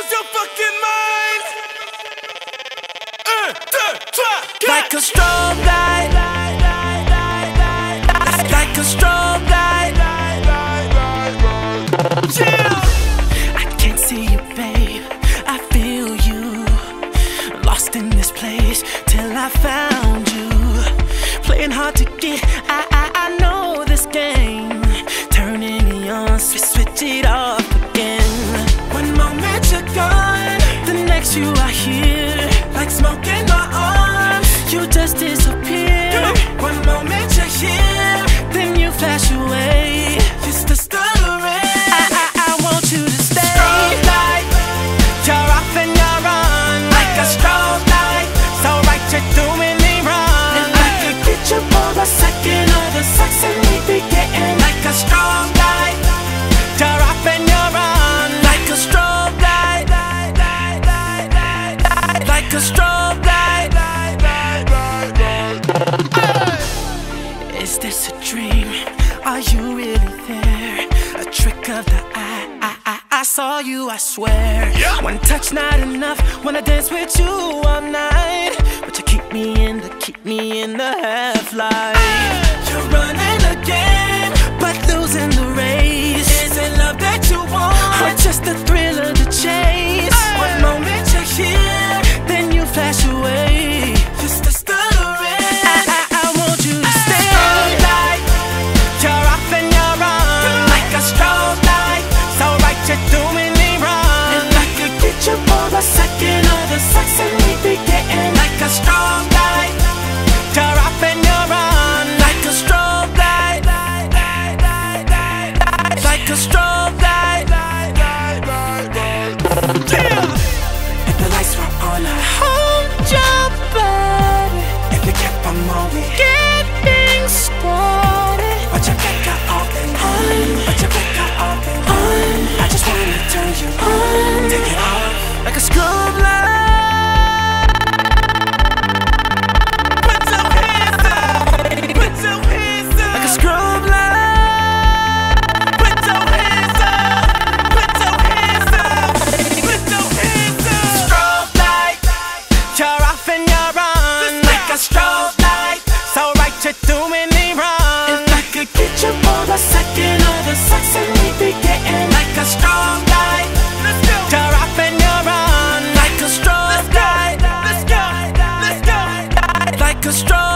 lose your fucking mind. Uh, Quatre. Like a strobe light. Like a strobe light. I can't see you, babe. I feel you. Lost in this place till I found you. Playing hard to get. You are here. Like smoke in my arms, you just a strobe light. Is this a dream? Are you really there? A trick of the eye. I, I, I saw you, I swear. Yeah. One touch not enough. Wanna dance with you all night. But you keep me in the, keep me in the half light. taking all the sex and we begin. doing me wrong. If I could get you for second the sex and we be getting like a strong guy. Let's go. You're off and you're on like a strong guy. Let's go. Let's go. Like a strong